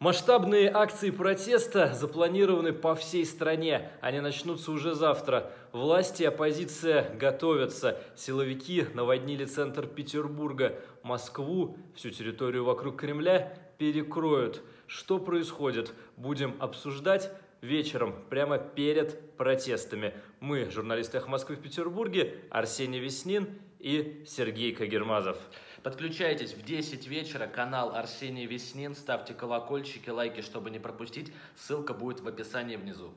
Масштабные акции протеста запланированы по всей стране. Они начнутся уже завтра. Власти и оппозиция готовятся. Силовики наводнили центр Петербурга. Москву, всю территорию вокруг Кремля перекроют. Что происходит? Будем обсуждать вечером, прямо перед протестами. Мы, журналисты «Эхо Москвы» в Петербурге, Арсений Веснин и Сергей Кагермазов. Подключайтесь в 10 вечера, канал Арсений Веснин, ставьте колокольчики, лайки, чтобы не пропустить. Ссылка будет в описании внизу.